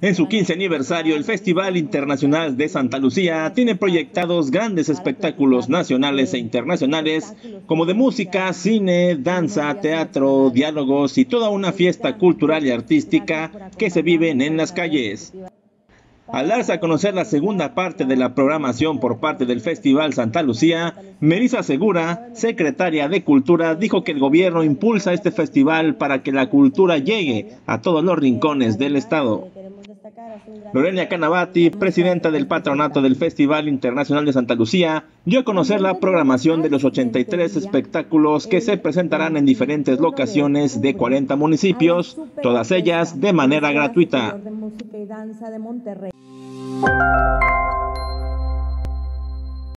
En su 15 aniversario, el Festival Internacional de Santa Lucía tiene proyectados grandes espectáculos nacionales e internacionales, como de música, cine, danza, teatro, diálogos y toda una fiesta cultural y artística que se viven en las calles. Al darse a conocer la segunda parte de la programación por parte del Festival Santa Lucía, Melissa Segura, secretaria de Cultura, dijo que el gobierno impulsa este festival para que la cultura llegue a todos los rincones del estado. Lorena Canavati, presidenta del patronato del Festival Internacional de Santa Lucía, dio a conocer la programación de los 83 espectáculos que se presentarán en diferentes locaciones de 40 municipios, todas ellas de manera gratuita.